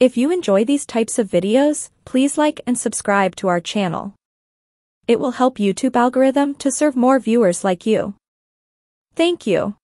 If you enjoy these types of videos, please like and subscribe to our channel. It will help YouTube algorithm to serve more viewers like you. Thank you.